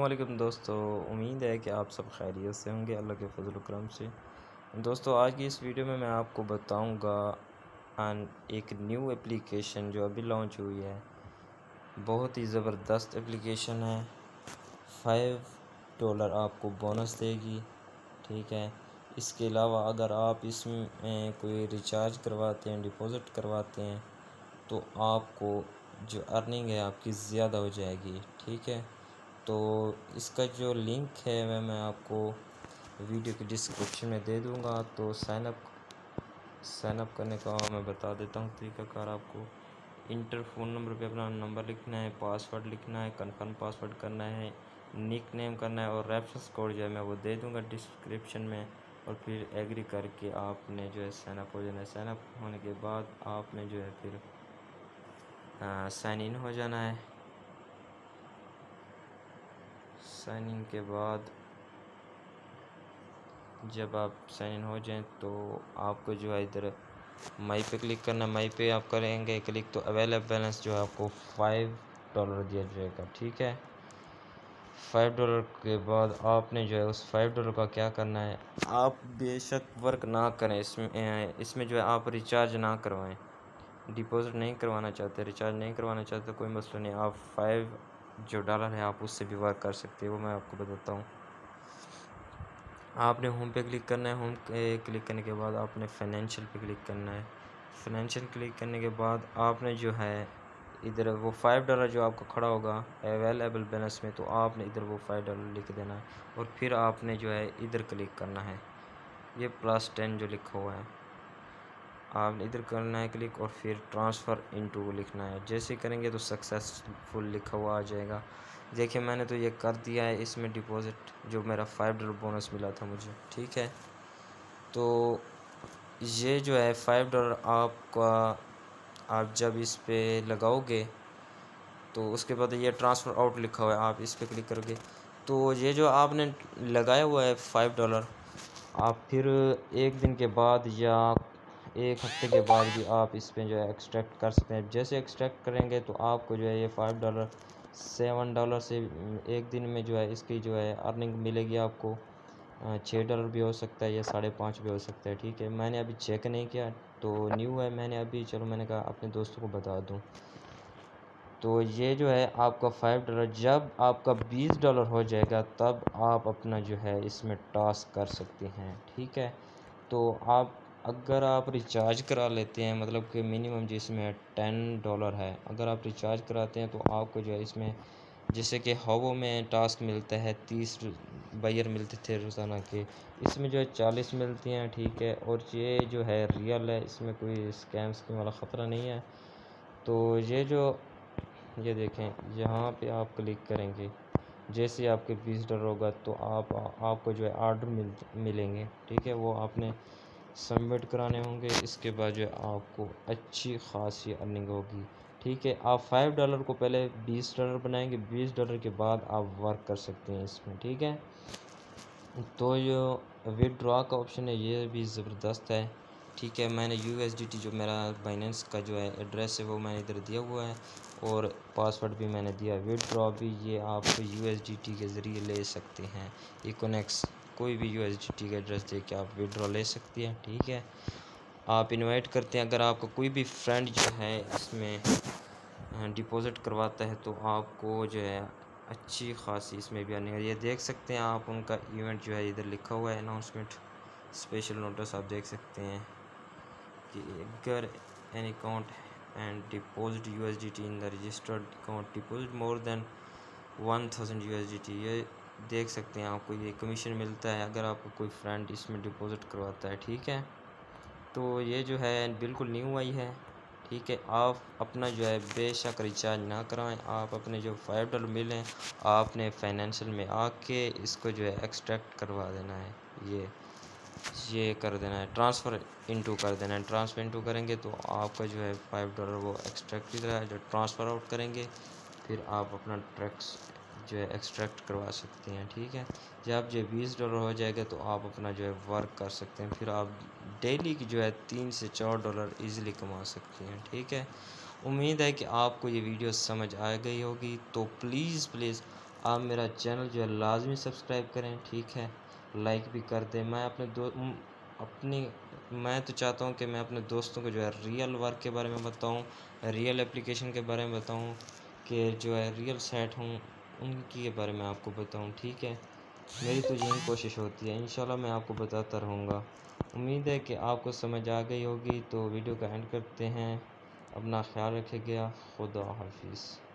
वालेकुम दोस्तों, उम्मीद है कि आप सब खैरियत से होंगे, अल्लाह के फजल करम से। दोस्तों, आज की इस वीडियो में मैं आपको बताऊँगा अन एक न्यू एप्लीकेशन जो अभी लॉन्च हुई है। बहुत ही ज़बरदस्त एप्लीकेशन है। फाइव डॉलर आपको बोनस देगी, ठीक है? इसके अलावा अगर आप इसमें कोई रिचार्ज करवाते हैं, डिपॉज़िट करवाते हैं तो आपको जो अर्निंग है, आपकी ज़्यादा हो जाएगी, ठीक है? तो इसका जो लिंक है, वह मैं आपको वीडियो के डिस्क्रिप्शन में दे दूँगा। तो साइनअप साइनअप करने का मैं बता देता हूँ तरीक़ाकार आपको। इंटर फ़ोन नंबर पे अपना नंबर लिखना है पासवर्ड लिखना है कन्फर्म पासवर्ड करना है निक नेम करना है और रेफरेंस कोड जो है मैं वो दे दूँगा डिस्क्रिप्शन में। और फिर एग्री करके आपने जो है साइनअप हो जाना है। साइनअप होने के बाद आपने जो है फिर साइन इन हो जाना है। साइन इन के बाद जब आप साइन इन हो जाएँ तो आपको जो है इधर माई पे क्लिक करना माई पे आप करेंगे क्लिक तो अवेलेबल बैलेंस जो है आपको फाइव डॉलर दिया जाएगा, ठीक है? फाइव डॉलर के बाद आपने जो है उस फाइव डॉलर का क्या करना है? आप बेशक वर्क ना करें, इसमें इसमें जो है आप रिचार्ज ना करवाएँ। डिपॉज़िट नहीं करवाना चाहते रिचार्ज नहीं करवाना चाहते, कोई मसला नहीं, आप फाइव जो डॉलर है, आप उससे भी वर्क कर सकते हैं, मैं आपको बताता हूँ। आपने होम पे क्लिक करना है होम क्लिक करने के बाद आपने फाइनेंशियल पे क्लिक करना है। फाइनेंशियल क्लिक करने के बाद आपने जो है, इधर वो फाइव डॉलर जो आपका खड़ा होगा अवेलेबल बैलेंस में तो आपने इधर वो फाइव डॉलर लिख देना है और फिर आपने जो है, इधर क्लिक करना है। ये प्लस टेन जो लिखा हुआ है। आपने इधर करना है क्लिक और फिर ट्रांसफ़र इनटू लिखना है। जैसे करेंगे तो सक्सेसफुल लिखा हुआ आ जाएगा। देखिए, मैंने तो ये कर दिया है, इसमें डिपॉज़िट जो मेरा फाइव डॉलर बोनस मिला था मुझे, ठीक है? तो ये जो है फाइव डॉलर आपका, आप जब इस पर लगाओगे तो उसके बाद ये ट्रांसफ़र आउट लिखा हुआ है, आप इस पर क्लिक करोगे। तो ये जो आपने लगाया हुआ है फाइव डॉलर आप फिर एक दिन के बाद या एक हफ़्ते के बाद भी आप इस पर जो है एक्सट्रैक्ट कर सकते हैं। जैसे एक्सट्रैक्ट करेंगे तो आपको जो है ये फाइव डॉलर सेवन डॉलर से एक दिन में जो है इसकी जो है अर्निंग मिलेगी आपको। छः डॉलर भी हो सकता है या साढ़े पाँच भी हो सकता है, ठीक है? मैंने अभी चेक नहीं किया तो न्यू है मैंने अभी, चलो मैंने कहा अपने दोस्तों को बता दूँ। तो ये जो है आपका फाइव डॉलर जब आपका बीस डॉलर हो जाएगा, तब आप अपना जो है इसमें टास्क कर सकते हैं, ठीक है? तो आप अगर आप रिचार्ज करा लेते हैं मतलब कि मिनिमम जिसमें टेन डॉलर है, अगर आप रिचार्ज कराते हैं तो आपको जो है इसमें, जैसे कि हवो में टास्क मिलता है, तीस बायर मिलते थे रोज़ाना के, इसमें जो है चालीस मिलती हैं, ठीक है, और ये जो है रियल है, इसमें कोई स्कैम स्कीम वाला ख़तरा नहीं है। तो ये जो, ये देखें, यहाँ पे आप क्लिक करेंगे, जैसे आपके बीस डॉलर होगा तो आप, आपको जो है आर्डर मिल, मिलेंगे, ठीक है, वो आपने सबमिट कराने होंगे, इसके बाद जो आपको अच्छी खासी अर्निंग होगी। ठीक है, आप फाइव डॉलर को पहले बीस डॉलर बनाएँगे, बीस डॉलर के बाद आप वर्क कर सकते हैं इसमें, ठीक है? तो जो विदड्रॉ का ऑप्शन है, ये भी ज़बरदस्त है। ठीक है, मैंने यूएसडीटी जो मेरा बाइनेंस का जो है एड्रेस है, वो मैंने इधर दिया हुआ है और पासवर्ड भी मैंने दिया। विदड्रॉ भी ये आप यूएसडीटी के ज़रिए ले सकते हैं। इकोनेक्स कोई भी यू का एड्रेस दे के आप विड्रॉ ले सकती हैं, ठीक है? आप इनवाइट करते हैं, अगर आपका कोई भी फ्रेंड जो है इसमें डिपॉज़िट करवाता है तो आपको जो है अच्छी खासी इसमें भी आने ये देख सकते हैं आप, उनका इवेंट जो है इधर लिखा हुआ है अनाउंसमेंट स्पेशल नोटिस आप देख सकते हैं कि अगर an account and deposit you in the registered account deposit more than one thousand you ये देख सकते हैं, आपको ये कमीशन मिलता है अगर आपको कोई फ्रेंड इसमें डिपॉज़िट करवाता है, ठीक है? तो ये जो है, बिल्कुल न्यू आई है, ठीक है? आप अपना जो है, बेशक रिचार्ज ना कराएँ, आप अपने जो फाइव डॉलर मिलें आपने फाइनेंशियल में आके इसको जो है एक्सट्रैक्ट करवा देना है, ये ये कर देना है ट्रांसफ़र इनटू कर देना है। ट्रांसफ़र इनटू करेंगे तो आपका जो है फाइव डॉलर वो एक्सट्रैक्ट की तरह जो ट्रांसफ़र आउट करेंगे, फिर आप अपना ट्रैक्स जो है एक्सट्रैक्ट करवा सकते हैं, ठीक है? जब जो बीस डॉलर हो जाएगा तो आप अपना जो है वर्क कर सकते हैं, फिर आप डेली की जो है तीन से चार डॉलर इजीली कमा सकते हैं, ठीक है? उम्मीद है कि आपको ये वीडियो समझ आ गई होगी तो प्लीज़ प्लीज़ आप मेरा चैनल जो है लाजमी सब्सक्राइब करें, ठीक है? लाइक भी कर दें। मैं अपने दो अपनी, मैं तो चाहता हूँ कि मैं अपने दोस्तों को जो है रियल वर्क के बारे में बताऊँ रियल एप्लीकेशन के बारे में बताऊँ, कि जो है रियल सेट हूँ उनकी के बारे में आपको बताऊँ, ठीक है? मेरी तो यही कोशिश होती है। इन मैं आपको बताता रहूँगा। उम्मीद है कि आपको समझ आ गई होगी तो वीडियो का एंड करते हैं। अपना ख्याल रखेगा खुदा हाफिज़।